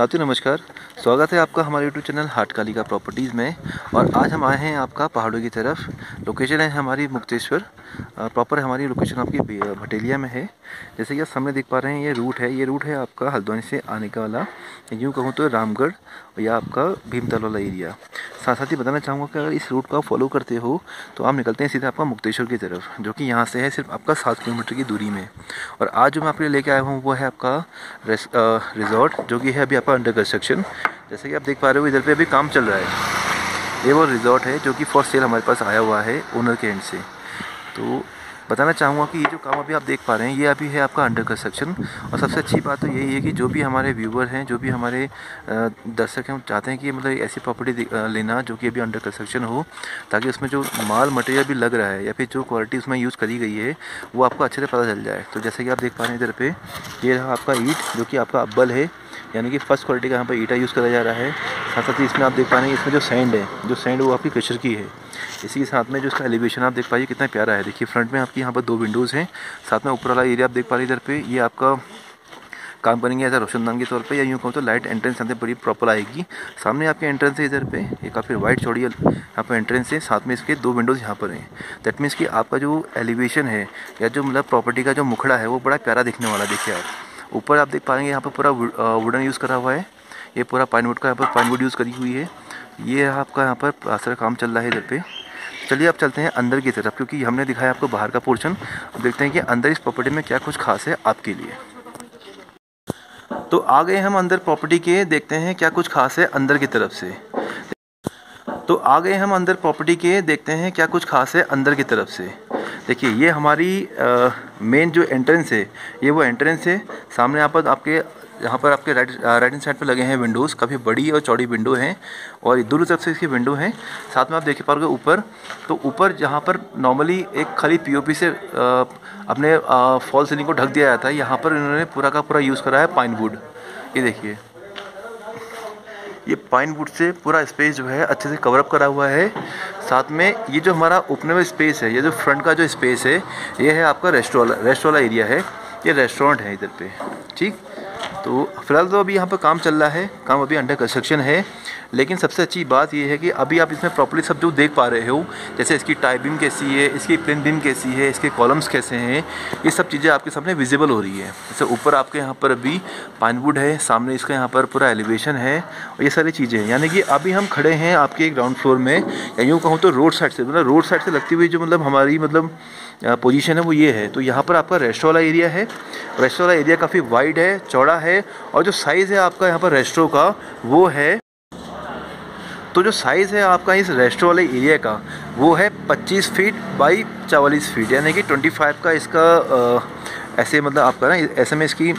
साथियों, नमस्कार। स्वागत है आपका हमारे YouTube channel Haat Kalika properties में। और आज हम आए हैं आपका पहाड़ों की तरफ़। लोकेशन है हमारी मुक्तेश्वर। प्रॉपर हमारी लोकेशन आपकी भटेलिया में है। जैसे कि आप सामने देख पा रहे हैं, ये रूट है। ये रूट है आपका हल्द्वानी से आने का वाला। यूँ कहूँ तो रामगढ़ या आपका भीमताल वाला एरिया साथ साथ ही बताना चाहूँगा कि अगर इस रूट को आप फॉलो करते हो तो आप निकलते हैं सीधे आपका मुक्तेश्वर की तरफ़, जो कि यहाँ से है सिर्फ़ आपका सात किलोमीटर की दूरी में। और आज जो मैं आपके लिए लेके आया हूँ, वो है आपका रिजॉर्ट जो कि है अभी आपका अंडर कंस्ट्रक्शन जैसे कि आप देख पा रहे हो, इधर पे अभी काम चल रहा है। ये वो रिजॉर्ट है, जो कि फॉर सेल हमारे पास आया हुआ है ओनर के एंड से। तो बताना चाहूँगा कि ये जो काम अभी आप देख पा रहे हैं, ये अभी है आपका अंडर कंस्ट्रक्शन और सबसे अच्छी बात तो यही है कि जो भी हमारे व्यूवर हैं, जो भी हमारे दर्शक हैं चाहते हैं कि मतलब ऐसी प्रॉपर्टी लेना जो कि अभी अंडर कंस्ट्रक्शन हो, ताकि उसमें जो माल मटेरियल भी लग रहा है या फिर जो क्वालिटी उसमें यूज़ करी गई है, वो आपको अच्छे से पता चल जाए। तो जैसे कि आप देख पा रहे हैं इधर पे, ये रहा आपका ईट जो कि आपका अब्बल है, यानी कि फ़र्स्ट क्वालिटी का यहाँ पर ईटा यूज़ करा जा रहा है। साथ साथ ही इसमें आप देख पा रहे हैं, इसमें जो सैंड है, जो सैंड वो आपकी प्रेशर की है। इसी के साथ में जो इसका एलिवेशन आप देख पाइए कितना प्यारा है। देखिए फ्रंट में आपकी यहाँ पर दो विंडोज़ हैं, साथ में ऊपर वाला एरिया आप देख पा रहे इधर पे, ये आपका काम करेंगे एज रोशनदान के तौर पे, या यूँ कहूँ तो लाइट एंट्रेंस यहाँ बड़ी प्रॉपर आएगी। सामने आपके एंट्रेंस है इधर पे, ये काफ़ी वाइट चौड़ी यहाँ पर एंट्रेंस है, साथ में इसके दो विंडोज़ यहाँ पर हैं। दैट मीन्स कि आपका जो एलिवेशन है, या जो मतलब प्रॉपर्टी का जो मुखड़ा है, वो बड़ा प्यारा दिखने वाला देखिए आप। ऊपर आप देख पाएँगे यहाँ पर पूरा वुडन यूज़ करा हुआ है, ये पूरा पाइन वुड का यहाँ पर पाइन वुड यूज़ करी हुई है। ये आपका यहाँ पर प्लास्टर काम चल रहा है इधर पे। चलिए अब चलते हैं अंदर की तरफ़, क्योंकि हमने दिखाया आपको बाहर का पोर्शन। अब देखते हैं कि अंदर इस प्रॉपर्टी में क्या कुछ खास है आपके लिए। तो आ गए हम अंदर प्रॉपर्टी के, देखते हैं क्या कुछ खास है अंदर की तरफ़ से। तो आ गए हम अंदर प्रॉपर्टी के, देखते हैं क्या कुछ खास है अंदर की तरफ़ से। देखिए, ये हमारी मेन जो एंट्रेंस है, ये वो एंट्रेंस है। सामने यहाँ पर आपके यहाँ पर आपके राइट राइट हैंड साइड पर लगे हैं विंडोज़ काफ़ी बड़ी और चौड़ी विंडो हैं और दोनों तरफ़ से इसकी विंडो हैं। साथ में आप देख पाओगे ऊपर तो ऊपर जहाँ पर नॉर्मली एक खाली पीओपी से आ, अपने फॉल सीलिंग को ढक दिया जाता है यहाँ पर इन्होंने पूरा का पूरा यूज़ करा है पाइन वुड ये देखिए। ये पाइन वुड से पूरा स्पेस जो है अच्छे से कवरअप करा हुआ है। साथ में ये जो हमारा ओपन में स्पेस है ये जो फ्रंट का जो स्पेस है ये है आपका रेस्ट वाला रेस्ट वाला एरिया है। ये रेस्टोरेंट है इधर पे ठीक? तो फ़िलहाल तो अभी यहाँ पर काम चल रहा है, काम अभी अंडर कंस्ट्रक्शन है, लेकिन सबसे अच्छी बात यह है कि अभी आप इसमें प्रॉपर्ली सब जो देख पा रहे हो, जैसे इसकी टाई बीम कैसी है, इसकी प्रिंट बीम कैसी है, इसके कॉलम्स कैसे हैं, ये सब चीज़ें आपके सामने विजिबल हो रही है। जैसे ऊपर आपके यहाँ पर अभी पाइनवुड है, सामने इसका यहाँ पर पूरा एलिवेशन है, और ये सारी चीज़ें हैं। यानी कि अभी हम खड़े हैं आपके ग्राउंड फ्लोर में, या यूँ कहूँ तो रोड साइड से मतलब रोड साइड से लगती हुई जो मतलब हमारी मतलब पोजीशन है वो ये है। तो यहाँ पर आपका रेस्टो वाला एरिया है। रेस्टो वाला एरिया काफ़ी वाइड है, चौड़ा है और जो साइज़ है आपका यहाँ पर रेस्टो का, वो है तो जो साइज़ है आपका इस रेस्टो वाले एरिया का, वो है 25 फीट बाई चवालीस फीट यानी कि 25 का इसका ऐसे मतलब आपका ना ऐसे में इसकी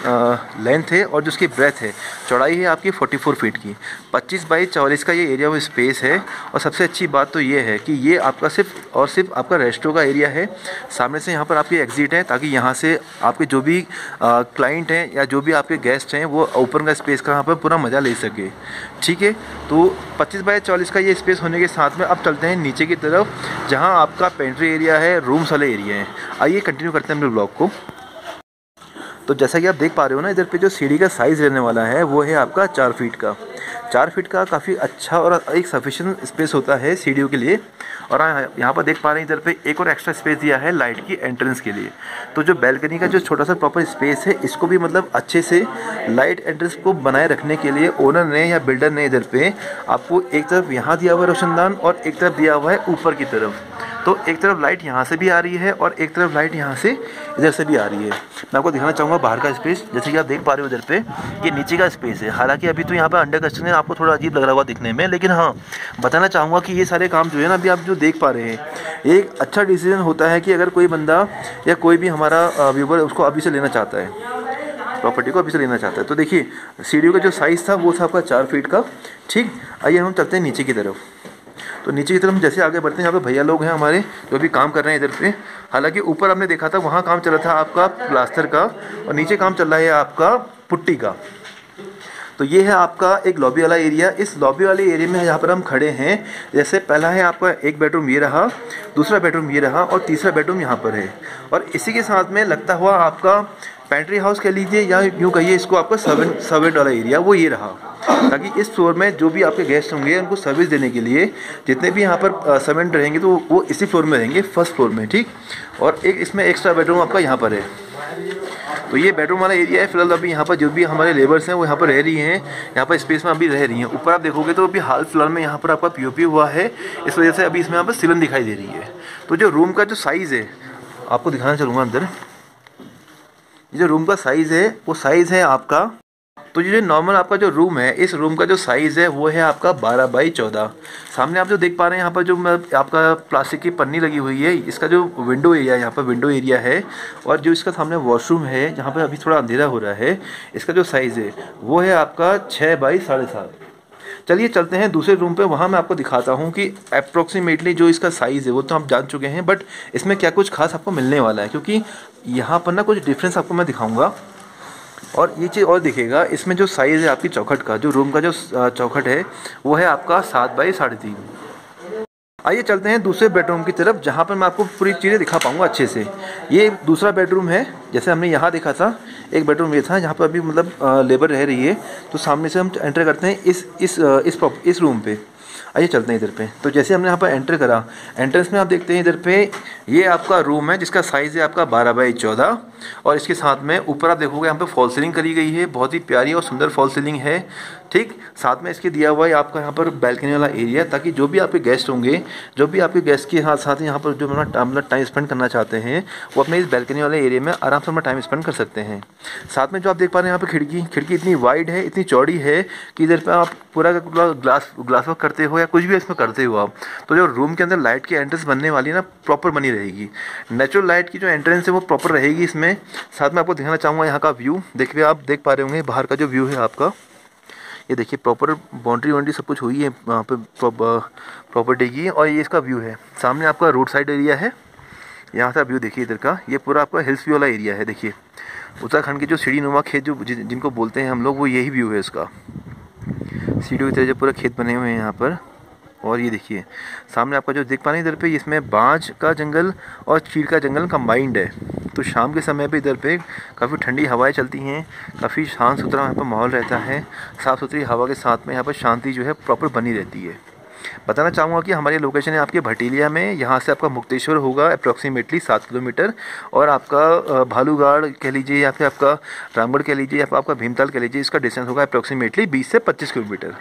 लेंथ है और जो इसकी ब्रेथ है, चौड़ाई है आपकी 44 फीट की। 25 बाई चौलीस का ये एरिया वो स्पेस है और सबसे अच्छी बात तो ये है कि ये आपका सिर्फ़ और सिर्फ़ आपका रेस्टो का एरिया है। सामने से यहाँ पर आपकी एग्ज़िट है ताकि यहाँ से आपके जो भी क्लाइंट हैं या जो भी आपके गेस्ट हैं वो ओपन का स्पेस का यहाँ पर पूरा मज़ा ले सके। ठीक है? तो पच्चीस बाई चौलीस का ये स्पेस होने के साथ में अब चलते हैं नीचे की तरफ़, जहाँ आपका पेंट्री एरिया है रूम्स वाले एरिया है। आइए कंटिन्यू करते हैं अपने ब्लॉग को। तो जैसा कि आप देख पा रहे हो ना, इधर पे जो सीढ़ी का साइज़ रहने वाला है, वो है आपका चार फीट का। चार फीट का काफ़ी अच्छा और एक सफिशेंट स्पेस होता है सीढ़ियों के लिए। और यहाँ पर देख पा रहे हैं, इधर पे एक और एक्स्ट्रा स्पेस दिया है लाइट की एंट्रेंस के लिए। तो जो बैल्कनी का जो छोटा सा प्रॉपर स्पेस है, इसको भी मतलब अच्छे से लाइट एंट्रेंस को बनाए रखने के लिए ओनर ने या बिल्डर ने इधर पे आपको एक तरफ़ यहाँ दिया हुआ है रोशनदान और एक तरफ़ दिया हुआ है ऊपर की तरफ़। तो एक तरफ़ लाइट यहाँ से भी आ रही है और एक तरफ़ लाइट यहाँ से इधर से भी आ रही है। मैं आपको दिखाना चाहूँगा बाहर का स्पेस जैसे कि आप देख पा रहे हो इधर पे, ये नीचे का स्पेस है। हालाँकि अभी तो यहाँ पर अंडर है, आपको थोड़ा अजीब लग रहा होगा दिखने में, लेकिन हाँ बताना चाहूँगा कि ये सारे काम जो है ना, अभी आप जो देख पा रहे हैं, एक अच्छा डिसीज़न होता है कि अगर कोई बंदा या कोई भी हमारा व्यूवर उसको अभी से लेना चाहता है प्रॉपर्टी को अभी से लेना चाहता है। तो देखिए, सीढ़ियों का जो साइज़ था, वो था आपका चार फीट का, ठीक? आइए हम चलते हैं नीचे की तरफ़। तो नीचे की तरफ़ जैसे आगे बढ़ते हैं, यहाँ पे भैया लोग हैं हमारे, जो भी काम कर रहे हैं इधर पे हालाँकि ऊपर हमने देखा था, वहाँ काम चल रहा था आपका प्लास्टर का, और नीचे काम चल रहा है आपका पुट्टी का। तो ये है आपका एक लॉबी वाला एरिया। इस लॉबी वाले एरिया में यहाँ पर हम खड़े हैं। जैसे पहला है आपका एक बेडरूम ये रहा, दूसरा बेडरूम ये रहा, और तीसरा बेडरूम यहाँ पर है। और इसी के साथ में लगता हुआ आपका पेंट्री हाउस कह लीजिए, या यूँ कहिए इसको आपका सर्वेंट सर्वेंट वाला एरिया वो ये रहा। ताकि इस फ्लोर में जो भी आपके गेस्ट होंगे, उनको सर्विस देने के लिए, जितने भी यहाँ पर सर्वेंट रहेंगे तो वो इसी फ्लोर में रहेंगे फ़र्स्ट फ्लोर में, ठीक? और एक इसमें एक्स्ट्रा बेडरूम आपका यहाँ पर है। तो ये बेडरूम वाला एरिया है, फ़िलहाल अभी यहाँ पर जो भी हमारे लेबर्स हैं, वो यहाँ पर रह रही हैं। यहाँ पर स्पेस में अभी रह रही हैं। ऊपर आप देखोगे तो अभी हाल फ़िलहाल में यहाँ पर आपका पीओपी हुआ है। इस वजह से अभी इसमें यहाँ पर सिलन दिखाई दे रही है। तो जो रूम का जो साइज़ है, आपको दिखाना चलूँगा अंदर। ये जो रूम का साइज़ है, वो साइज़ है आपका। तो ये जो नॉर्मल आपका जो रूम है, इस रूम का जो साइज़ है, वो है आपका 12 बाई 14 सामने आप जो देख पा रहे हैं, यहाँ पर जो आपका प्लास्टिक की पन्नी लगी हुई है, इसका जो विंडो एरिया है यहाँ पर विंडो एरिया है, और जो इसका सामने वॉशरूम है, जहाँ पर अभी थोड़ा अंधेरा हो रहा है, इसका जो साइज़ है, वो है आपका छः बाई साढ़े सात। चलिए चलते हैं दूसरे रूम पे, वहाँ मैं आपको दिखाता हूँ कि अप्रोक्सीमेटली जो इसका साइज़ है, वो तो आप जान चुके हैं बट इसमें क्या कुछ खास आपको मिलने वाला है, क्योंकि यहाँ पर ना कुछ डिफरेंस आपको मैं दिखाऊँगा। और ये चीज़ और दिखेगा, इसमें जो साइज़ है आपकी चौखट का, जो रूम का जो चौखट है, वो है आपका सात बाई साढ़े तीन। आइए चलते हैं दूसरे बेडरूम की तरफ़, जहाँ पर मैं आपको पूरी चीज़ें दिखा पाऊँगा अच्छे से। ये दूसरा बेडरूम है, जैसे हमने यहाँ देखा था, एक बेडरूम ये था, जहाँ पर अभी मतलब लेबर रह रही है। तो सामने से हम एंटर करते हैं इस इस इस इस रूम पे। आइए चलते हैं इधर पे। तो जैसे हमने यहाँ पर एंटर करा एंट्रेंस में आप देखते हैं इधर पे, ये आपका रूम है, जिसका साइज़ है आपका बारह बाई चौदह, और इसके साथ में ऊपर आप देखोगे यहाँ पे फॉल सीलिंग करी गई है, बहुत ही प्यारी और सुंदर फॉल सीलिंग है, ठीक? साथ में इसके दिया हुआ है आपका यहाँ पर बैल्कनी वाला एरिया ताकि जो भी आपके गेस्ट होंगे, जो भी आपके गेस्ट के साथ साथ यहाँ पर जो मतलब टाइम स्पेंड करना चाहते हैं, वो अपने इस बैल्कनी वाले एरिया में आराम से अपना टाइम स्पेंड कर सकते हैं। साथ में जो आप देख पा रहे हैं यहाँ पर खिड़की खिड़की इतनी वाइड है, इतनी चौड़ी है, कि इधर पर आप पूरा पूरा ग्लास ग्लास वर्क करते या कुछ भी इसमें करते हो आप तो जो रूम के अंदर लाइट की एंट्रेंस बनने वाली है ना प्रॉपर बनी रहेगी। नेचुरल लाइट की जो एंट्रेंस है वो प्रॉपर रहेगी इसमें। साथ में आपको दिखाना चाहूँगा यहाँ का व्यू देखिए आप, देख पा रहे होंगे, बाहर का जो व्यू है आपका, ये देखिए प्रॉपर बाउंड्री वाउंड्री सब कुछ हुई है, वहाँ पे प्रॉपर्टी की, और ये इसका व्यू है। सामने आपका रोड साइड एरिया है। यहाँ से आप व्यू देखिए इधर का। ये पूरा आपका हिल्स व्यू वाला एरिया है, देखिए। उत्तराखंड के जो सीढ़ी नुमा खेत जो जिनको बोलते हैं हम लोग, वो यही व्यू है इसका। सीढ़ी की तरह जो पूरा खेत बने हुए हैं यहाँ पर। और ये देखिए, सामने आपका जो देख पा रहे हैं इधर पे, इसमें बाँझ का जंगल और चीड़ का जंगल कंबाइंड है। तो शाम के समय पे इधर पे काफ़ी ठंडी हवाएँ चलती हैं, काफ़ी शांत सुथरा यहाँ पर माहौल रहता है। साफ़ सुथरी हवा के साथ में यहाँ पर शांति जो है प्रॉपर बनी रहती है। बताना चाहूँगा कि हमारी लोकेशन है आपके भटीलिया में। यहाँ से आपका मुक्तेश्वर होगा अप्रॉक्सीमेटली सात किलोमीटर और आपका भालूगाड़ कह लीजिए या फिर आपका रामगढ़ कह लीजिए या फिर आपका भीमताल कह लीजिए, इसका डिस्टेंस होगा अप्रॉक्सीमेटली बीस से पच्चीस किलोमीटर।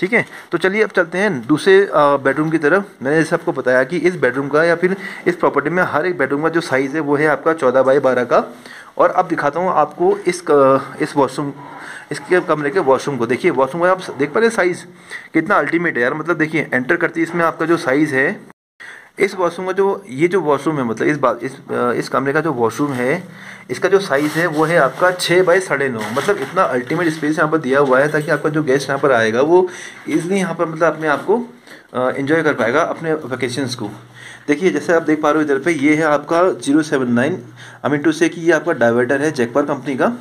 ठीक है? तो चलिए अब चलते हैं दूसरे बेडरूम की तरफ़। मैंने जैसे आपको बताया कि इस बेडरूम का या फिर इस प्रॉपर्टी में हर एक बेडरूम का जो साइज़ है, वो है आपका चौदह बाई बारह का। और अब दिखाता हूँ आपको इस इस वॉशरूम इसके कमरे के वॉशरूम को। देखिए वॉशरूम का आप देख पा रहे साइज़ कितना अल्टीमेट है यार। मतलब देखिए एंटर करती इसमें आपका जो साइज़ है इस वॉशरूम का जो, ये जो वॉशरूम है मतलब इस बात इस इस कमरे का जो वॉशरूम है, इसका जो साइज़ है, वो है आपका छः बाई साढ़े नौ। मतलब इतना अल्टीमेट स्पेस यहाँ पर दिया हुआ है, ताकि आपका जो गेस्ट यहाँ पर आएगा, वो इजली यहाँ पर मतलब अपने आप को इन्जॉय कर पाएगा अपने वेकेशंस को। देखिए, जैसे आप देख पा रहे हो इधर पे, ये है आपका zero seven nine I mean to say कि ये आपका डाइवर्टर है जैकपर कंपनी का।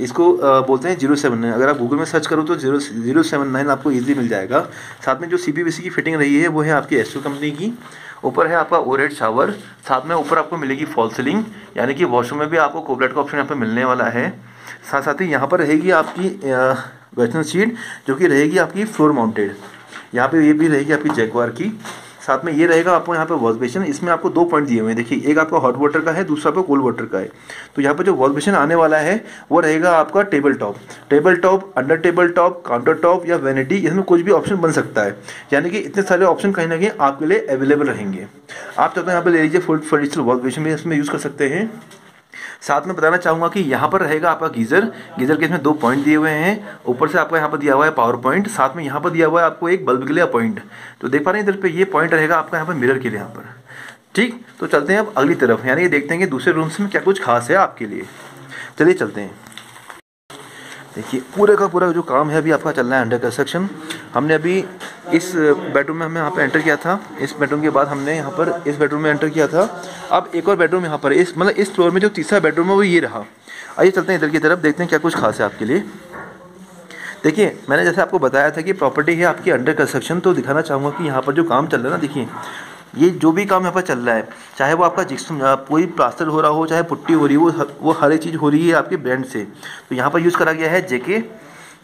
इसको बोलते हैं ज़ीरो सेवन नाइन अगर आप गूगल में सर्च करो तो ज़ीरो ज़ीरो सेवन नाइन आपको ईजिली मिल जाएगा। साथ में जो सी की फिटिंग रही है, वो है आपकी एसयू कंपनी की। ऊपर है आपका ओरेड शावर साथ में ऊपर आपको मिलेगी फॉल सीलिंग यानी कि वॉशरूम में भी आपको कोबलेट का ऑप्शन यहाँ पर मिलने वाला है। साथ साथ ही यहाँ पर रहेगी आपकी वेस्टर्न सीट जो कि रहेगी आपकी फ्लोर माउंटेड यहाँ पे ये भी रहेगी आपकी जैकवार की। साथ में ये रहेगा आपको यहाँ पे वॉश बेसिन। इसमें आपको दो पॉइंट दिए हुए हैं। देखिए, एक आपका हॉट वाटर का है, दूसरा आपका कोल्ड वाटर का है। तो यहाँ पे जो वॉश बेसिन आने वाला है, वो रहेगा आपका table top. Table top, under table top, counter top या वेनिटी इसमें कुछ भी ऑप्शन बन सकता है। यानी कि इतने सारे ऑप्शन कहीं ना कहीं आपके लिए अवेलेबल रहेंगे। आप चाहते हैं यहाँ पर ले लीजिए फुल फर्नीचर वॉश बेसिन भी, इसमें यूज़ कर सकते हैं। साथ में बताना चाहूँगा कि यहाँ पर रहेगा आपका गीज़र। गीज़र के इसमें दो पॉइंट दिए हुए हैं। ऊपर से आपको यहाँ पर दिया हुआ है पावर पॉइंट साथ में यहाँ पर दिया हुआ है आपको एक बल्ब के लिए पॉइंट तो देख पा रहे हैं इधर पे ये पॉइंट रहेगा आपका यहाँ पर मिरर के लिए यहाँ पर। ठीक? तो चलते हैं अब अगली तरफ़। यानी ये देखते हैं कि दूसरे रूम्स में क्या कुछ खास है आपके लिए। चलिए चलते हैं। देखिए, पूरे का पूरा जो काम है अभी आपका चल रहा है अंडर कंस्ट्रक्शन हमने अभी इस बेडरूम में हमें यहाँ पर एंटर किया था। इस बेडरूम के बाद हमने यहाँ पर इस बेडरूम में एंटर किया था। अब एक और बेडरूम यहाँ पर, इस मतलब इस फ्लोर में जो तीसरा बेडरूम है वो ये रहा। आइए चलते हैं इधर की तरफ़, देखते हैं क्या कुछ खास है आपके लिए। देखिए, मैंने जैसे आपको बताया था कि प्रॉपर्टी है आपकी अंडर कंस्ट्रक्शन तो दिखाना चाहूँगा कि यहाँ पर जो काम चल रहा है ना, देखिए, ये जो भी काम यहाँ पर चल रहा है, चाहे वो आपका जिक्स कोई प्लास्टर हो रहा हो, चाहे पुट्टी हो रही हो, वो हर एक चीज़ हो रही है आपके ब्रांड से। तो यहाँ पर यूज़ करा गया है जेके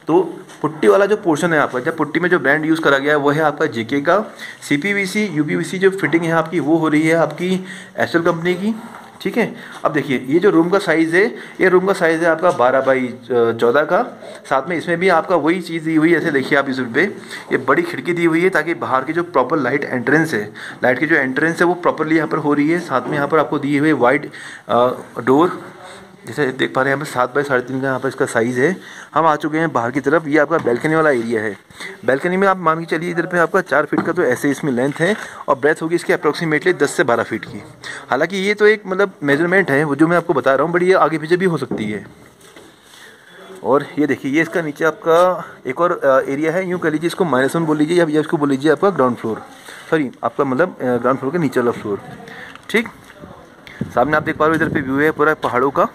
तो पुट्टी वाला जो पोर्शन है आपका, जब पुट्टी में जो ब्रांड यूज़ करा गया है, वो है आपका जेके का C P V C U P V C जो फिटिंग है आपकी वो हो रही है आपकी एसएल कंपनी की, ठीक है? अब देखिए, ये जो रूम का साइज़ है, ये रूम का साइज़ है आपका बारह बाई चौदह का। साथ में इसमें भी आपका वही चीज़ दी हुई है ऐसे देखिए आप इस पे, ये बड़ी खिड़की दी हुई है ताकि बाहर की जो प्रॉपर लाइट एंट्रेंस है लाइट की जो एंट्रेंस है वो प्रॉपरली यहाँ पर हो रही है। साथ में यहाँ पर आपको दिए हुए वाइड डोर जैसे देख पा रहे हैं, यहाँ पर सात बाई साढ़े तीन का यहाँ पर इसका साइज़ है। हम आ चुके हैं बाहर की तरफ़। ये आपका बैल्कनी वाला एरिया है। बैल्कनी में आप मान के चलिए, इधर पे आपका चार फीट का तो ऐसे इसमें लेंथ है और ब्रेथ होगी इसकी अप्रोक्सीमेटली दस से बारह फीट की। हालाँकि ये तो एक मतलब मेज़रमेंट है, वो जो मैं आपको बता रहा हूँ बट ये आगे पीछे भी हो सकती है। और ये देखिए, ये इसका नीचे आपका एक और एरिया है। यूँ कह लीजिए इसको माइनस वन बोल लीजिए या इसको बोल लीजिए आपका ग्राउंड फ्लोर सॉरी आपका मतलब ग्राउंड फ्लोर के नीचे वाला फ्लोर ठीक? सामने आप देख पा रहे हो, इधर पे व्यू है पूरा पहाड़ों का।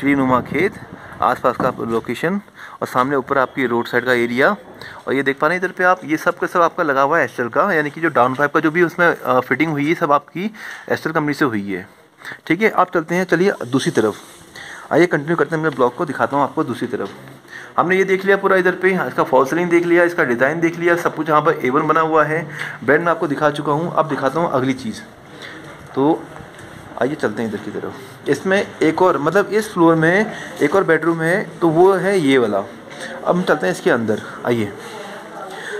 श्रीनुमा खेत, आसपास का लोकेशन और सामने ऊपर आपकी रोड साइड का एरिया और ये देख पा रहे हैं, इधर पे आप, ये सब का, सब आपका लगा हुआ है एस्टल का, यानी कि जो डाउन पाइप का जो भी उसमें फिटिंग हुई है सब आपकी एस्टल कंपनी से हुई है। ठीक है, आप चलते हैं, चलिए दूसरी तरफ़। आइए कंटिन्यू करते हैं, मैं ब्लॉग को दिखाता हूँ आपको दूसरी तरफ़। हमने ये देख लिया पूरा इधर पे, इसका फॉल सीलिंग देख लिया, इसका डिज़ाइन देख लिया, सब कुछ यहाँ पर एवन बना हुआ है। बेड में आपको दिखा चुका हूँ, अब दिखाता हूँ अगली चीज़। तो आइए चलते हैं इधर की तरफ़। इसमें एक और मतलब इस फ्लोर में, एक और बेडरूम है तो वो है ये वाला। अब हम चलते हैं इसके अंदर। आइए।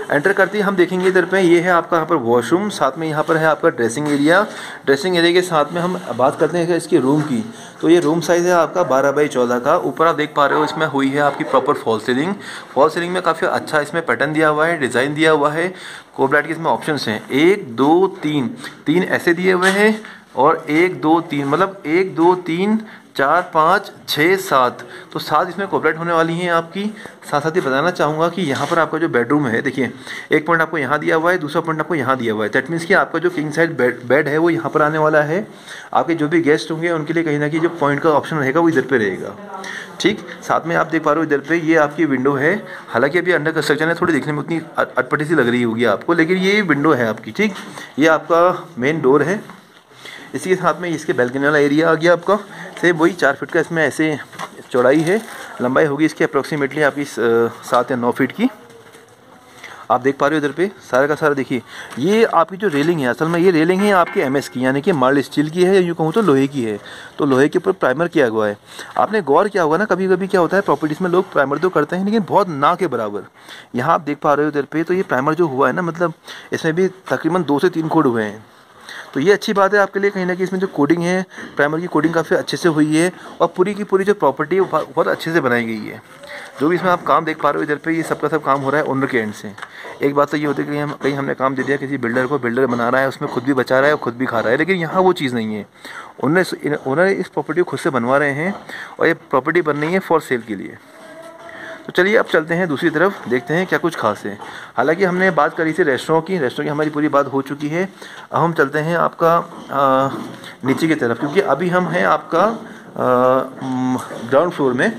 एंटर करते ही, हम देखेंगे इधर पे, ये है आपका यहाँ पर वॉशरूम साथ में यहाँ पर है आपका ड्रेसिंग एरिया ड्रेसिंग एरिया के साथ में हम बात करते हैं इसके रूम की। तो ये रूम साइज़ है आपका बारह बाई चौदह का। ऊपर आप देख पा रहे हो, इसमें हुई है आपकी proper false ceiling false ceiling में काफ़ी अच्छा इसमें पैटर्न दिया हुआ है डिज़ाइन दिया हुआ है। कोबलाइट के इसमें ऑप्शन हैं। एक, दो, तीन। तीन ऐसे दिए हुए हैं। और एक, दो, तीन मतलब एक, दो, तीन, चार, पाँच, छः, सात। तो सात इसमें कोपरेट होने वाली हैं आपकी। साथ साथ ही बताना चाहूँगा कि यहाँ पर आपका जो बेडरूम है, देखिए, एक पॉइंट आपको यहाँ दिया हुआ है, दूसरा पॉइंट आपको यहाँ दिया हुआ है। दैट मीन्स कि आपका जो किंग साइड बेड बेड है, वो यहाँ पर आने वाला है। आपके जो भी गेस्ट होंगे, उनके लिए कहीं ना कहीं जो पॉइंट का ऑप्शन रहेगा, वो इधर पर रहेगा। ठीक? साथ में आप देख पा रहे हो इधर पे ये आपकी विंडो है। हालाँकि अभी अंडर कंस्ट्रक्शन है, थोड़ी देखने में उतनी अटपटी सी लग रही होगी आपको, लेकिन ये विंडो है आपकी, ठीक? ये आपका मेन डोर है। इसी के साथ में इसके बैल्कनी वाला एरिया आ गया आपका। सेम वही चार फीट का इसमें ऐसे चौड़ाई है। लंबाई होगी इसकी अप्रोक्सीमेटली आपकी सात या नौ फीट की। आप देख पा रहे हो इधर पे, सारा का सारा देखिए। ये आपकी जो रेलिंग है, असल में ये रेलिंग है आपकी एमएस की, यानी कि मार्ल स्टील की है या यूँ कहूँ तो लोहे की है। तो लोहे के ऊपर प्राइमर किया हुआ है। आपने गौर किया होगा ना कभी कभी क्या होता है प्रॉपर्टीज़ में लोग प्राइमर तो करते हैं, लेकिन बहुत ना के बराबर। यहाँ आप देख पा रहे हो इधर पे तो ये प्राइमर जो हुआ है ना मतलब इसमें भी तकरीबन दो से तीन कोड हुए हैं। तो ये अच्छी बात है आपके लिए कहीं ना कहीं इसमें जो कोडिंग है प्राइमर की कोडिंग काफ़ी अच्छे से हुई है और पूरी की पूरी जो प्रॉपर्टी है बहुत अच्छे से बनाई गई है। जो भी इसमें आप काम देख पा रहे हो इधर पे, ये सबका सब काम हो रहा है ओनर के एंड से। एक बात तो ये होती है कि हम, कहीं हमने काम दे दिया, किसी बिल्डर को बिल्डर बना रहा है, उसमें खुद भी बचा रहा है और खुद भी खा रहा है, लेकिन यहाँ वो चीज़ नहीं है। उन्होंने ओनर इस प्रॉपर्टी को खुद से बनवा रहे हैं और ये प्रॉपर्टी बन रही है फॉर सेल के लिए। तो चलिए अब चलते हैं दूसरी तरफ़ देखते हैं क्या कुछ खास है। हालाँकि हमने बात करी थी रेस्टोरों की रेस्टोरेंट की हमारी पूरी बात हो चुकी है। अब हम चलते हैं आपका आ, नीचे की तरफ़ क्योंकि अभी हम हैं आपका ग्राउंड फ्लोर में।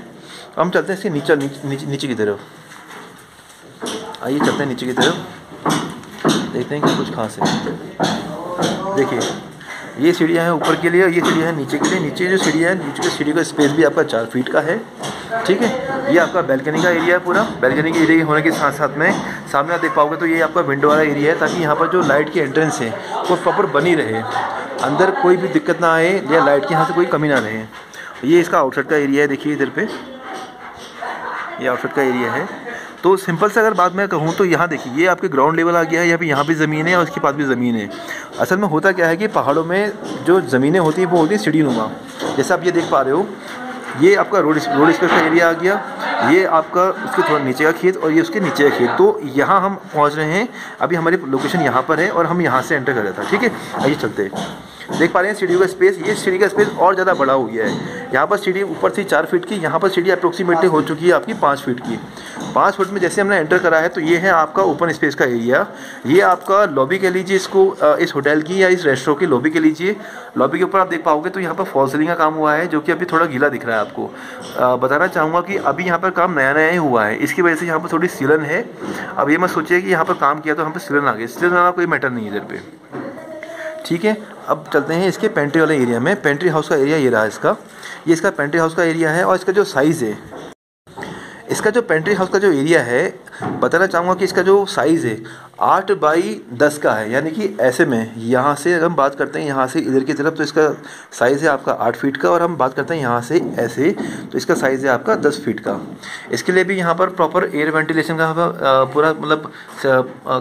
हम चलते हैं इसके नीचे नीचे नीचे की तरफ़। आइए चलते हैं नीचे की तरफ़। देखते हैं क्या कुछ खास है। देखिए ये सीढ़ियाँ हैं ऊपर के लिए और ये सीढ़ियाँ हैं नीचे के लिए। नीचे जो सीढ़ियाँ है नीचे की सीढ़ी का स्पेस भी आपका चार फीट का है। ठीक है? ये आपका बैल्कनी का एरिया है पूरा। बैल्कनी के एरिया होने के साथ साथ में सामने आप देख पाओगे तो ये आपका विंडो वाला एरिया है, ताकि यहाँ पर जो लाइट की एंट्रेंस है, वो प्रॉपर बनी रहे। अंदर कोई भी दिक्कत ना आए या लाइट की यहाँ से कोई कमी ना रहे। ये इसका आउटसाइड का एरिया है, देखिए इधर पे। ये आउटसाइड का एरिया है। तो सिंपल से अगर बात मैं कहूँ तो यहाँ देखिए, ये आपके ग्राउंड लेवल आ गया है, यहाँ पे, यहाँ भी ज़मीन है और उसके पास भी ज़मीन है। असल में होता क्या है कि पहाड़ों में जो ज़मीनें होती हैं, वो होती है सीढ़ी नुमा। जैसे आप ये देख पा रहे हो, ये आपका रोड रोड स्पेस का एरिया आ गया। ये आपका उसके थोड़ा नीचे का खेत और ये उसके नीचे का खेत। तो यहाँ हम पहुँच रहे हैं। अभी हमारी लोकेशन यहाँ पर है और हम यहाँ से एंटर कर रहे थे, ठीक है? आइए चलते हैं। देख पा रहे हैं सीढ़ी का स्पेस ये सीढ़ी का स्पेस और ज़्यादा बड़ा हो गया है। यहाँ पर सीढ़ी ऊपर से चार फीट की, यहाँ पर सीढ़ी अप्रोक्सीमेटली हो चुकी है आपकी पाँच फीट की। पाँच फुट में जैसे हमने एंटर करा है तो ये है आपका ओपन स्पेस का एरिया ये आपका लॉबी कह लीजिए इसको इस होटल की या इस रेस्टोरेंट की लॉबी कह लीजिए। लॉबी के ऊपर आप देख पाओगे तो यहाँ पर फॉल सीलिंग का काम हुआ है, जो कि अभी थोड़ा गीला दिख रहा है आपको। बताना चाहूँगा कि अभी यहाँ पर काम नया नया ही हुआ है। इसकी वजह से यहाँ पर थोड़ी सीलन है। अब ये मत सोचिए कि यहाँ पर काम किया तो यहाँ पर सिलन आ गई सीलन आना कोई मैटर नहीं है इधर पर ठीक है? अब चलते हैं इसके पेंट्री वाले एरिया में. पेंट्री हाउस का एरिया ये रहा इसका. ये इसका पेंट्री हाउस का एरिया है और इसका जो साइज़ है इसका जो पेंट्री हाउस का जो एरिया है, बताना चाहूँगा कि इसका जो साइज़ है, आठ बाई दस का है। यानी कि ऐसे में यहाँ से अगर हम बात करते हैं, यहाँ से इधर की तरफ़ तो इसका साइज़ है आपका आठ फीट का और हम बात करते हैं यहाँ से ऐसे तो इसका साइज़ है आपका दस फीट का। इसके लिए भी यहाँ पर प्रॉपर एयर वेंटिलेशन का पूरा मतलब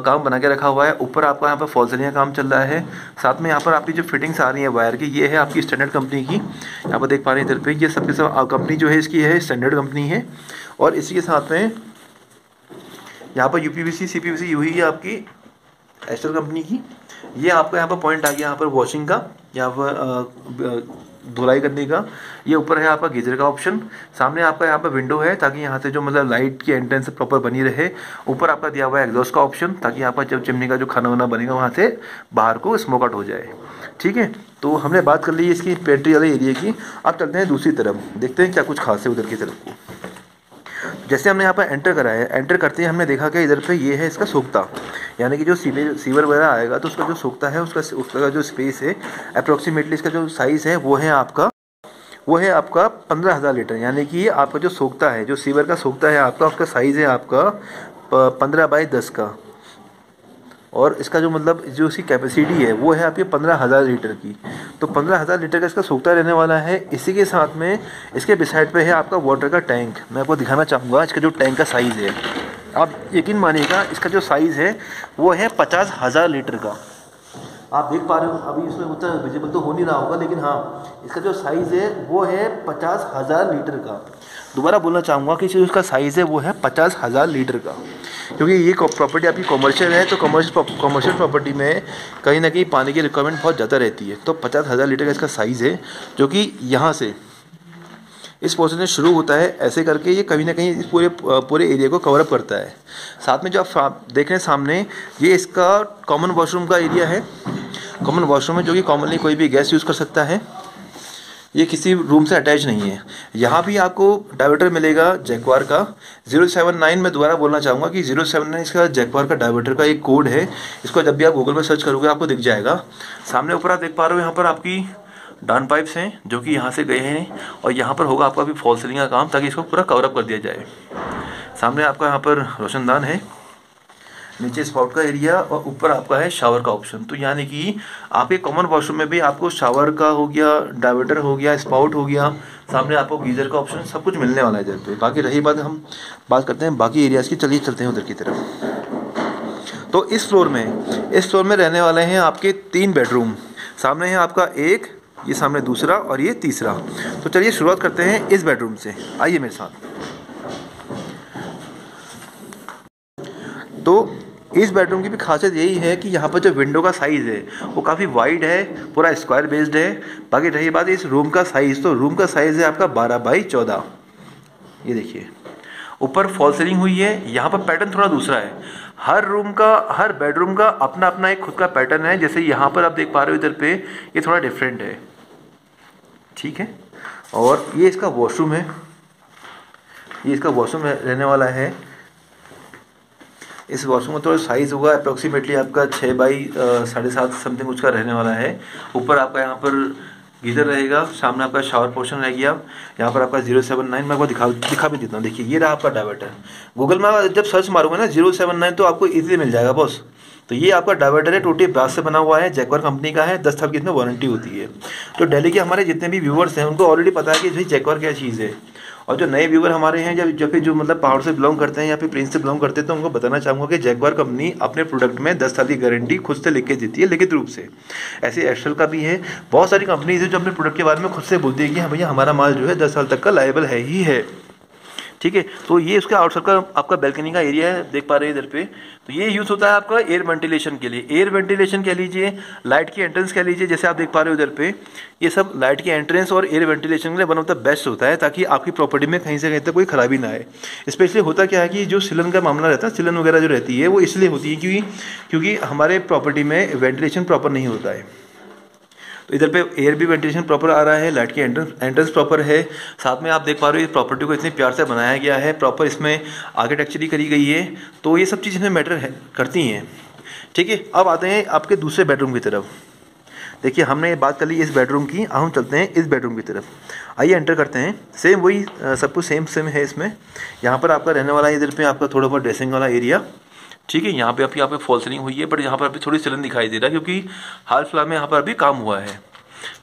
काम बना के रखा हुआ है। ऊपर आपका यहाँ पर फॉल्सलियाँ काम चल रहा है। साथ में यहाँ पर आपकी जो फिटिंग्स आ रही है वायर की, ये है आपकी स्टैंडर्ड कंपनी की। यहाँ पर देख पा रहे हैं इधर पर ये सबके सब कंपनी जो है इसकी है स्टैंडर्ड कंपनी है। और इसी के साथ में यहाँ पर यू पी सी यू ही है आपकी एस्टर कंपनी की। ये आपका यहाँ पर पॉइंट आ गया, यहाँ पर वॉशिंग का, यहाँ पर धुलाई करने का। ये ऊपर है आपका गीजर का ऑप्शन सामने आपका यहाँ पर विंडो है, ताकि यहाँ से जो मतलब लाइट की एंट्रेंस प्रॉपर बनी रहे। ऊपर आपका दिया हुआ है एग्जॉस्ट का ऑप्शन ताकि यहाँ पर जब चिमनी का जो खाना वाना बनेगा, वहाँ से बाहर को स्मोक आउट हो जाए। ठीक है? तो हमने बात कर ली इसकी पेंट्री वाले एरिया की। अब चलते हैं दूसरी तरफ़। देखते हैं क्या कुछ खास है उधर की तरफ़ को। जैसे हमने यहाँ पर एंटर कराया है एंटर करते ही हमने देखा कि इधर पे ये है इसका सोखता। यानी कि जो सीवेज सीवर वगैरह आएगा तो उसका जो सोखता है, उसका उसका जो स्पेस है अप्रोक्सीमेटली इसका जो साइज़ है, वो है आपका, वो है आपका पंद्रह हज़ार लीटर। यानी कि आपका जो सोखता है, जो सीवर का सोखता है आपका, उसका साइज़ है आपका पंद्रह बाई दस का। और इसका जो मतलब जो इसकी कैपेसिटी है, वो है आपकी पंद्रह हज़ार लीटर की। तो पंद्रह हज़ार लीटर का इसका सूखता रहने वाला है। इसी के साथ में इसके बिसाइड पे है आपका वाटर का टैंक मैं आपको दिखाना चाहूँगा, इसका जो टैंक का साइज़ है। आप यकीन मानिएगा, इसका जो साइज़ है, वो है पचास हज़ार लीटर का। आप देख पा रहे हो, अभी इसमें उतना विजिबल तो हो नहीं रहा होगा, लेकिन हाँ इसका जो साइज़ है, वो है पचास हज़ार लीटर का। दोबारा बोलना चाहूँगा कि उसका साइज़ है, वो है पचास हज़ार लीटर का। क्योंकि ये प्रॉपर्टी आपकी कॉमर्शियल है तो कॉमर्शियल कॉमर्शियल प्रॉपर्टी में कहीं ना कहीं पानी की रिक्वायरमेंट बहुत ज़्यादा रहती है। तो पचास हज़ार लीटर का इसका साइज़ है, जो कि यहाँ से इस पोर्शन से शुरू होता है, ऐसे करके ये कहीं ना कहीं इस पूरे पूरे एरिया को कवरअप करता है। साथ में जो आप देख रहे हैं सामने, ये इसका कॉमन वॉशरूम का एरिया है। कॉमन वॉशरूम है जो कि कॉमनली कोई भी गैस यूज़ कर सकता है। ये किसी रूम से अटैच नहीं है। यहाँ भी आपको डाइवर्टर मिलेगा जैकवार का। ज़ीरो सेवन नाइन में दोबारा बोलना चाहूँगा कि ज़ीरो सेवन नाइन इसका जैकवार का डाइवर्टर का एक कोड है। इसको जब भी आप गूगल पर सर्च करोगे आपको दिख जाएगा। सामने ऊपर आप देख पा रहे हो यहाँ पर आपकी डान पाइप्स हैं, जो कि यहाँ से गए हैं और यहाँ पर होगा आपका अभी फॉल सीलिंग का काम ताकि इसको पूरा कवरअप कर दिया जाए। सामने आपका यहाँ पर रोशनदान है। नीचे स्पाउट का एरिया और ऊपर आपका है शावर का ऑप्शन तो यानी कि आपके कॉमन वॉशरूम में भी आपको शावर का हो गया डाइवर्टर हो गया स्पाउट हो गया, सामने आपको गीजर का ऑप्शन सब कुछ मिलने वाला है इधर पे बाकी रही बात हम बात करते हैं बाकी एरियाज़ की, चलिए चलते हैं उधर की तरफ़। तो इस फ्लोर में, इस फ्लोर में रहने वाले हैं आपके तीन बेडरूम सामने है आपका एक, ये सामने दूसरा और ये तीसरा। तो चलिए शुरुआत करते हैं इस बेडरूम से। आइए मेरे साथ। तो इस बेडरूम की भी खासियत यही है कि यहाँ पर जो विंडो का साइज़ है, वो काफ़ी वाइड है, पूरा स्क्वायर बेस्ड है। बाकी रही बात इस रूम का साइज़ तो रूम का साइज़ है आपका बारह बाई चौदह। ये देखिए, ऊपर फॉल सीलिंग हुई है, यहाँ पर पैटर्न थोड़ा दूसरा है। हर रूम का, हर बेडरूम का अपना अपना एक खुद का पैटर्न है, जैसे यहाँ पर आप देख पा रहे हो इधर पे, ये थोड़ा डिफरेंट है। ठीक है? और ये इसका वॉशरूम है। ये इसका वॉशरूम रहने वाला है। इस वॉशरूम का थोड़ा साइज़ होगा अप्रोक्सीमेटली आपका छः बाई साढ़े सात समथिंग उसका रहने वाला है। ऊपर आपका यहाँ पर गीजर रहेगा, सामने आपका शावर पोर्शन रहेगी आप यहाँ पर आपका ज़ीरो सेवन नाइन मैं आपको दिखा दिखा भी देता हूँ। देखिए, ये रहा आपका डाइवर्टर गूगल में जब सर्च मारूँगा ना ज़ीरो सेवन नाइन तो आपको इजीली मिल जाएगा बॉस तो ये आपका डाइवर्टर है टोटी ब्रास से बना हुआ है जैकवर कंपनी का है, दस साल की इसमें वारंटी होती है। तो डेली के हमारे जितने भी व्यूवर्स हैं, उनको ऑलरेडी पता है कि जैकवर क्या चीज़ है। और जो नए व्यूवर हमारे हैं जब जब जो मतलब पहाड़ से बिलोंग करते हैं, या फिर प्रिंस से बिलोंग करते हैं तो उनको बताना चाहूँगा कि जैगवार कंपनी अपने प्रोडक्ट में दस साल की गारंटी खुद से लिख के देती है, लिखित रूप से। ऐसे एक्सल का भी है। बहुत सारी कंपनीज़ है जो अपने प्रोडक्ट के बारे में खुद से बोलती है कि हाँ भैया, हमारा माल जो है दस साल तक का लाइबल है ही है। ठीक है? तो ये उसका आउटसाइड का आपका बैल्कनी का एरिया है, देख पा रहे हैं इधर पे। तो ये यूज़ होता है आपका एयर वेंटिलेशन के लिए। एयर वेंटिलेशन कह लीजिए लाइट की एंट्रेंस कह लीजिए, जैसे आप देख पा रहे हो इधर पे, ये सब लाइट की एंट्रेंस और एयर वेंटिलेशन के लिए वन ऑफ़ द बेस्ट होता है, ताकि आपकी प्रॉपर्टी में कहीं से कहीं तक कोई खराबी ना आए। स्पेशली होता क्या है कि जो सिलन का मामला रहता है सिलन वगैरह जो रहती है, वो इसलिए होती है क्योंकि क्योंकि हमारे प्रॉपर्टी में वेंटिलेशन प्रॉपर नहीं होता है। तो इधर पे एयर भी वेंटिलेशन प्रॉपर आ रहा है लाइट की एंट्रेंस एंट्रेंस प्रॉपर है। साथ में आप देख पा रहे हो, इस प्रॉपर्टी को इतने प्यार से बनाया गया है प्रॉपर इसमें आर्किटेक्चर ही करी गई है। तो ये सब चीज़ इसमें मैटर है, करती हैं। ठीक है, अब आते हैं आपके दूसरे बेडरूम की तरफ़। देखिए, हमने बात कर ली इस बेडरूम की, अब हम चलते हैं इस बेडरूम की तरफ़। आइए एंटर करते हैं। सेम वही सब कुछ सेम सेम है इसमें। यहाँ पर आपका रहने वाला है, इधर पे आपका थोड़ा बहुत ड्रेसिंग वाला एरिया ठीक है, यहाँ पे अभी यहाँ पे फॉल सीलिंग हुई है बट यहाँ पर अभी थोड़ी सिलन दिखाई दे रहा है, क्योंकि हाल फ़िलहाल में यहाँ पर अभी काम हुआ है।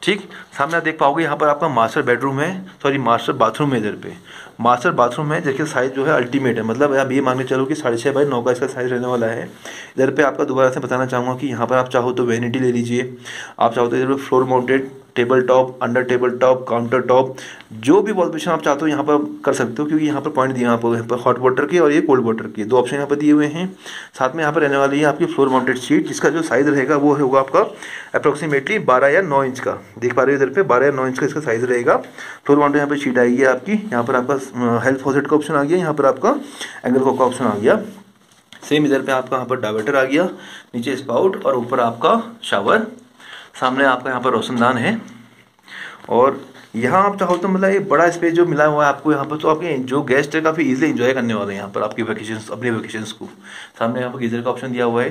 ठीक, सामने आप देख पाओगे यहाँ पर आपका मास्टर बेडरूम है सॉरी मास्टर बाथरूम है इधर पे। मास्टर बाथरूम है देखिए साइज़ जो है अल्टीमेट है मतलब आप ये के चलो कि साढ़े छः बाई नौ का इसका साइज़ रहने वाला है। इधर पे आपका दोबारा से बताना चाहूँगा कि यहाँ पर आप चाहो तो वेनिटी ले लीजिए, आप चाहो तो इधर पर floor mounted table top under table top counter top जो भी वॉल आप चाहते हो यहाँ पर कर सकते हो, क्योंकि यहाँ पर पॉइंट दिए यहाँ पर हॉट वाटर के और ये कोल्ड वाटर के। दो ऑप्शन यहाँ पर दिए हुए हैं। साथ में यहाँ पर रहने वाली है आपकी फ्लोर माउंटेड शीट जिसका जो साइज़ रहेगा वो होगा आपका अप्रोक्सीमेटली बारह या नौ इंच का। देख पा रहे हो इधर पे, बारह या नौ इंच का इसका साइज़ रहेगा। फ्लोर माउंटेड यहाँ पर शीट आएगी आपकी। यहाँ पर आपका हेल्थ फॉसेट का ऑप्शन आ गया। यहाँ पर आपका एंगल कॉक का ऑप्शन आ गया। सेम इधर पे आपका यहाँ पर डायवर्टर आ गया। नीचे स्पाउट और ऊपर आपका शावर सामने आपका यहाँ पर रोशनदान है। और यहाँ आप चाहो तो मतलब एक बड़ा स्पेस जो मिला हुआ है आपको यहाँ पर तो आपके जो गेस्ट है काफ़ी इजीली एंजॉय करने वाले हैं यहाँ पर आपकी वैकेशन अपने वैकेशन को। सामने यहाँ पर गीजर का ऑप्शन दिया हुआ है।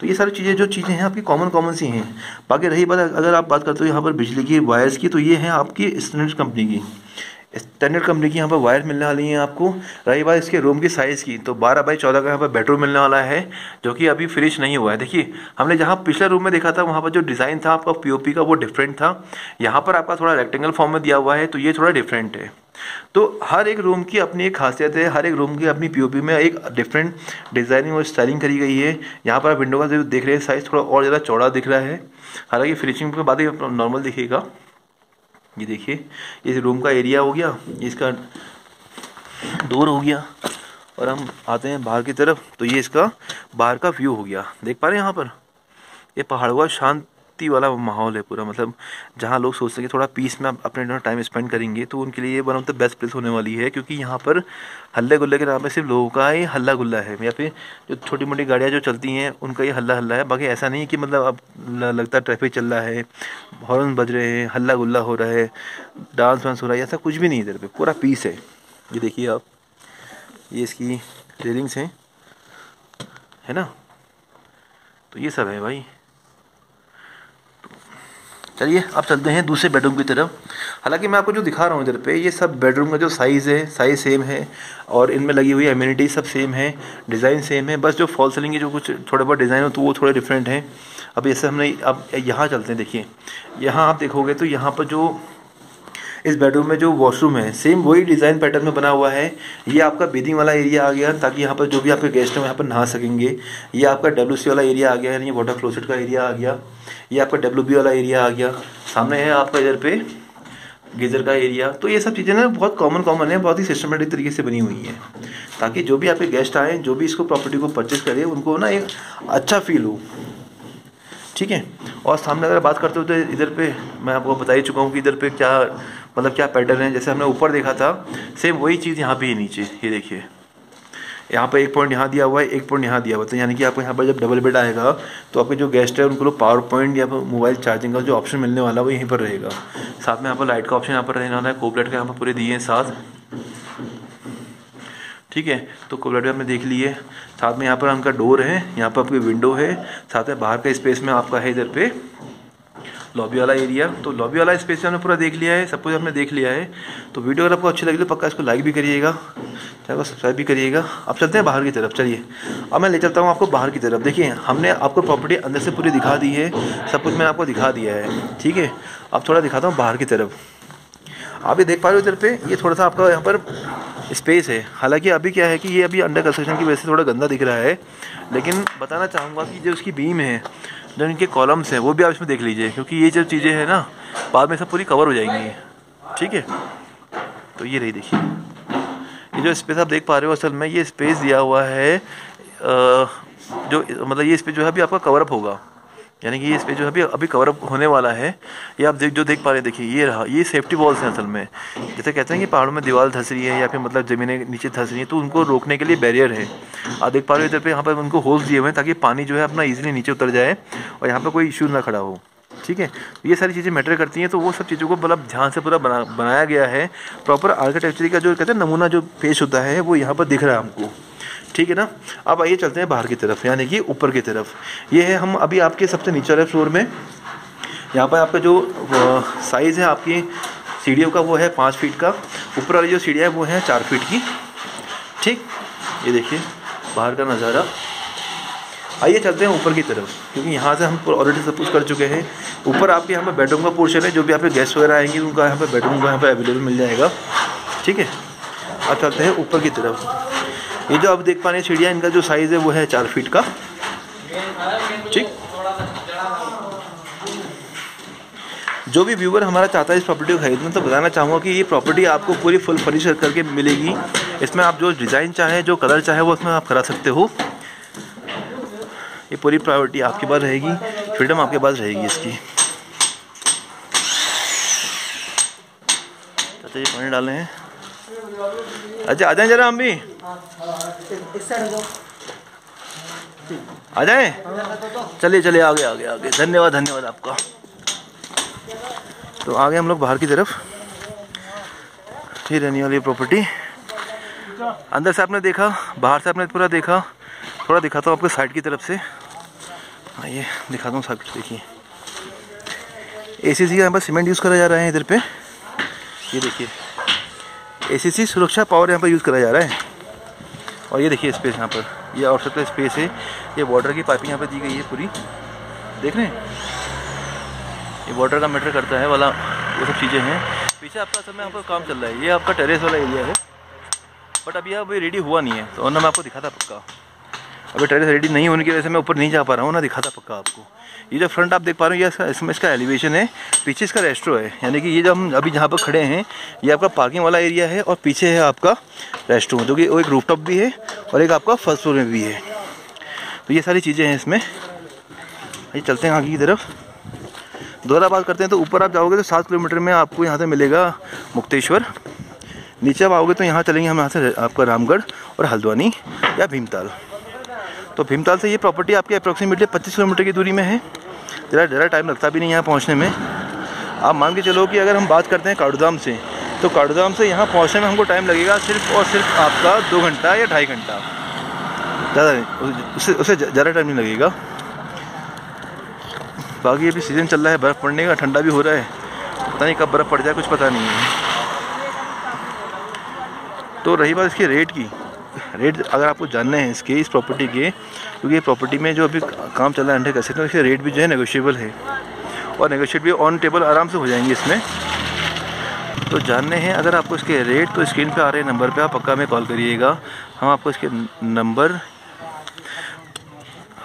तो ये सारी चीज़ें, जो चीज़ें हैं आपकी कॉमन कॉमन सी हैं। बाकी रही बात, अगर आप बात करते हो यहाँ पर बिजली की वायर्स की तो ये है आपकी स्टैंडर्ड कंपनी की। स्टैंडर्ड कंपनी की यहाँ पर वायर मिलने वाली है आपको। रही बात इसके रूम की साइज़ की तो 12 बाई 14 का यहाँ पर बेडरूम मिलने वाला है, जो कि अभी फिनिश नहीं हुआ है। देखिए, हमने जहाँ पिछले रूम में देखा था, वहाँ पर जो डिज़ाइन था, आपका पीओपी का, वो डिफरेंट था। यहाँ पर आपका थोड़ा रेक्टेंगल फॉर्म में दिया हुआ है तो ये थोड़ा डिफरेंट है। तो हर एक रूम की अपनी एक खासियत है, हर एक रूम की अपनी पीओपी में एक डिफरेंट डिज़ाइनिंग और स्टाइलिंग करी गई है। यहाँ पर आप विंडो का जो देख रहे हैं साइज़ थोड़ा और ज़्यादा चौड़ा दिख रहा है। हालाँकि फिनिशिंग के बाद ही नॉर्मल दिखेगा। ये देखिए, इस रूम का एरिया हो गया, इसका डोर हो गया, और हम आते हैं बाहर की तरफ़ तो ये इसका बाहर का व्यू हो गया। देख पा रहे हैं यहाँ पर? ये पहाड़ हुआ शांत वाला माहौल है पूरा मतलब जहाँ लोग सोचते हैं कि थोड़ा पीस में आप अपने टाइम स्पेंड करेंगे तो उनके लिए ये one of the best place होने वाली है, क्योंकि यहाँ पर हल्ले गुल्ले के नाम पे सिर्फ़ लोगों का ही हल्ला गुल्ला है, या फिर जो छोटी मोटी गाड़ियाँ जो चलती हैं, उनका ये हल्ला हल्ला है। बाकी ऐसा नहीं है कि मतलब अब लगता ट्रैफ़िक चल रहा है हॉर्न बज रहे हैं हल्ला गुल्ला हो रहा है डांस वांस हो रहा है, ऐसा कुछ भी नहीं इधर पे, पूरा पीस है। ये देखिए आप, ये इसकी रेलिंग्स हैं, है ना? तो ये सब है भाई। चलिए, अब चलते हैं दूसरे बेडरूम की तरफ़। हालाँकि मैं आपको जो दिखा रहा हूँ इधर पे, ये सब बेडरूम का जो साइज़ है साइज़ सेम है और इनमें लगी हुई एम्यूनिटी सब सेम है डिज़ाइन सेम है। बस जो फॉल सीलिंग के जो कुछ थोड़े बहुत डिज़ाइन हो तो वो थोड़े डिफरेंट हैं। अब ऐसे हमने, अब यहाँ चलते हैं, देखिए। यहाँ आप देखोगे तो यहाँ पर जो इस बेडरूम में जो वॉशरूम है सेम वही डिज़ाइन पैटर्न में बना हुआ है। ये आपका बेदिंग वाला एरिया आ गया, ताकि यहाँ पर जो भी आपके गेस्ट हैं यहाँ पर नहा सकेंगे। ये आपका डब्ल्यू वाला एरिया आ गया, यानी वाटर क्लोसेट का एरिया आ गया। ये आपका डब्ल्यूबी वाला एरिया आ गया। सामने है आपका इधर पे गीज़र का एरिया तो ये सब चीज़ें ना बहुत कॉमन कॉमन है, बहुत ही सिस्टमेटिक तरीके से बनी हुई हैं। ताकि जो भी आपके गेस्ट आए, जो भी इसको प्रॉपर्टी को परचेज़ करें, उनको ना एक अच्छा फील हो। ठीक है? और सामने अगर बात करते हो तो इधर पे मैं आपको बता ही चुका हूँ कि इधर पे क्या मतलब क्या पैटर्न है। जैसे हमने ऊपर देखा था सेम वही चीज़ यहाँ पे ही नीचे, ये देखिए। यहाँ पर एक पॉइंट यहाँ दिया हुआ है, एक पॉइंट यहाँ दिया हुआ है। तो यानी कि आपको यहाँ पर जब डबल बेड आएगा तो आपके जो गेस्ट है, उनको पावर पॉइंट या मोबाइल चार्जिंग का जो ऑप्शन मिलने वाला है, वो यहीं पर रहेगा। साथ में यहाँ पर लाइट का ऑप्शन यहाँ पर रहने वाला है कोपलेट का यहाँ पर पूरे दिए हैं साथ। ठीक है? तो कोपलेट हमने देख लिए साथ में यहाँ पर उनका डोर है, यहाँ पर आपकी विंडो है। साथ में बाहर का स्पेस में आपका है इधर पे लॉबी वाला एरिया तो लॉबी वाला स्पेस हमने पूरा देख लिया है, सब कुछ हमने देख लिया है। तो वीडियो अगर आपको अच्छी लगी तो पक्का इसको लाइक भी करिएगा को सब्सक्राइब भी करिएगा। अब चलते हैं बाहर की तरफ़, चलिए। अब मैं ले चलता हूँ आपको बाहर की तरफ़। देखिए, हमने आपको प्रॉपर्टी अंदर से पूरी दिखा दी है, सब कुछ मैंने आपको दिखा दिया है। ठीक है? अब थोड़ा दिखाता हूँ बाहर की तरफ़। आप ये देख पा रहे हो इधर पे, ये थोड़ा सा आपका यहाँ पर स्पेस है। हालाँकि अभी क्या है कि ये अभी अंडर कंस्ट्रक्शन की वजह से थोड़ा गंदा दिख रहा है, लेकिन बताना चाहूँगा कि जो उसकी बीम है, जो इनके कॉलम्स हैं, वो भी आप इसमें देख लीजिए, क्योंकि ये जो चीज़ें हैं ना, बाद में सब पूरी कवर हो जाएँगी। ठीक है? तो ये रही देखिए। ये जो स्पेस आप देख पा रहे हो, असल में ये स्पेस दिया हुआ है जो मतलब ये स्पेस जो है अभी आपका कवरअप होगा। यानी कि ये इस पे जो अभी अभी कवरअप होने वाला है, ये आप देख, जो देख पा रहे देखिए, ये रहा, ये सेफ्टी वॉल्स हैं असल में। जैसे कहते हैं कि पहाड़ों में दीवार धस रही है या फिर मतलब ज़मीनें नीचे धस रही हैं तो उनको रोकने के लिए बैरियर है। आप देख पा रहे हो इधर पे यहाँ पर उनको होल्स दिए हुए हैं ताकि पानी जो है अपना ईजिली नीचे उतर जाए और यहाँ पर कोई इशू ना खड़ा हो। ठीक है? तो ये सारी चीज़ें मैटर करती हैं तो वो सब चीज़ों को मतलब ध्यान से पूरा बना, बनाया गया है। प्रॉपर आर्किटेक्चर का जो कहते हैं नमूना जो पेश होता है, वो यहाँ पर दिख रहा है हमको। ठीक है ना? अब आइए चलते हैं बाहर की तरफ़, यानी कि ऊपर की तरफ़। ये है हम अभी आपके सबसे नीचे वाले फ्लोर में। यहाँ पर आपका जो साइज़ है आपकी सीढ़ियों का, वो है पाँच फीट का। ऊपर वाली जो सीढ़ियाँ है, वो है चार फीट की। ठीक? ये देखिए, बाहर का नज़ारा। आइए चलते हैं ऊपर की तरफ़, क्योंकि यहाँ से हम ऑलरेडी सब कुछ कर चुके हैं। ऊपर आपके यहाँ पे बेडरूम का पोर्शन है, जो भी पे गेस्ट वगैरह आएँगे, उनका यहाँ पे बेडरूम का यहाँ पे अवेलेबल मिल जाएगा। ठीक है? अब चलते हैं ऊपर की तरफ़। ये जो आप देख पा रहे हैं चिड़िया, इनका जो साइज़ है वो है चार फीट का। ठीक? जो भी व्यूवर हमारा चाहता है इस प्रॉपर्टी को खरीदना तो बताना चाहूँगा कि ये प्रॉपर्टी आपको पूरी फुल फर्निश करके मिलेगी। इसमें आप जो डिज़ाइन चाहे, जो कलर चाहे, वो उसमें आप करा सकते हो। ये पूरी प्रॉपर्टी आपके पास रहेगी फ्रीडम आपके पास रहेगी इसकी। चाचा ये पानी डाले हैं। अच्छा आ जाए जरा हम भी। आ जाए? चलिए चलिए, आगे आगे आगे। धन्यवाद धन्यवाद आपका। तो आगे हम लोग बाहर की तरफ़। ये रहने वाली प्रॉपर्टी अंदर से आपने देखा, बाहर से आपने पूरा देखा। थोड़ा दिखाता हूँ आपको साइड की तरफ़ से। आइए, दिखाता हूँ साइड देखिए। ए सी सी का यहाँ पर सीमेंट यूज़ करा जा रहा है इधर पे। ये देखिए। ए सी सी सुरक्षा पावर यहाँ पर यूज़ करा जा रहा है। और ये देखिए स्पेस यहाँ पर। ये और सबका स्पेस है। ये वाटर की पाइपिंग यहाँ पर दी गई है पूरी। देख रहे हैं? ये वाटर का मैटर करता है वाला वो सब चीज़ें हैं। पीछे आपका समय यहाँ पर काम चल रहा है। ये आपका टेरेस वाला एरिया है। बट अभी अभी रेडी हुआ नहीं है। तो वरना मैं आपको दिखाता पक्का। अभी टेरेस रेडी नहीं होने की वजह से मैं ऊपर नहीं जा पा रहा हूँ, ना दिखाता पक्का आपको। ये जो फ्रंट आप देख पा रहे हो, ये इसमें इसका एलिवेशन है, पीछे इसका रेस्ट्रो है। यानी कि ये जो हम अभी जहाँ पर खड़े हैं, ये आपका पार्किंग वाला एरिया है और पीछे है आपका रेस्ट्रो जो कि वो एक रूफ भी है और एक आपका फ़र्स्ट फ्लोर में भी है। तो ये सारी चीज़ें हैं इसमें। ये चलते हैं आगे की तरफ़। दोहरा बात करते हैं तो ऊपर आप जाओगे तो सात किलोमीटर में आपको यहाँ से मिलेगा मुक्तेश्वर। नीचे आप आओगे तो यहाँ चलेंगे हम यहाँ से आपका रामगढ़ और हल्द्वानी या भीमताल। तो भीमताल से ये प्रॉपर्टी आपकी अप्रॉक्सीमेटली पच्चीस किलोमीटर की दूरी में है। ज़रा ज़रा टाइम लगता भी नहीं यहाँ पहुँचने में। आप मान के चलो कि अगर हम बात करते हैं काड़ूदाम से तो काड़ूदाम से यहाँ पहुँचने में हमको टाइम लगेगा सिर्फ़ और सिर्फ़ आपका दो घंटा या ढाई घंटा। ज़्यादा उससे उससे ज़्यादा टाइम नहीं लगेगा। बाकी अभी सीज़न चल रहा है, बर्फ़ पड़ने का, ठंडा भी हो रहा है। पता नहीं कब बर्फ़ पड़ जाए, कुछ पता नहीं है। तो रही बात इसके रेट की। रेट अगर आपको जानने हैं इसके, इस प्रॉपर्टी के, क्योंकि ये प्रॉपर्टी में जो अभी काम चल रहा है अंडर कर सकते हैं इसके रेट भी जो है नेगोशिएबल है। और नेगोशिएट भी ऑन टेबल आराम से हो जाएँगे इसमें। तो जानने हैं, अगर आपको इसके रेट तो स्क्रीन पे आ रहे नंबर पे, आप पक्का में कॉल करिएगा। हम आपको इसके नंबर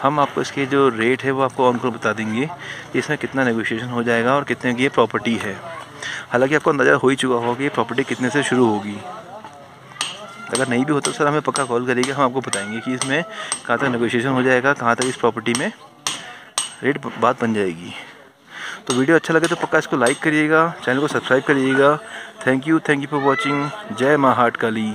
हम आपको इसके जो रेट है वो आपको ऑन कर बता देंगे कि इसमें कितना नेगोशिएशन हो जाएगा और कितने की ये प्रॉपर्टी है। हालाँकि आपको अंदाज़ा हो ही चुका होगा कि ये प्रॉपर्टी कितने से शुरू होगी। अगर नहीं भी होता तो सर हमें पक्का कॉल करिएगा, हम आपको बताएँगे कि इसमें कहाँ तक नेगोशिएशन हो जाएगा, कहाँ तक इस प्रॉपर्टी में रेट बात बन जाएगी। तो वीडियो अच्छा लगे तो पक्का इसको लाइक करिएगा चैनल को सब्सक्राइब करिएगा। Thank you thank you for watching जय माँ हाट काली।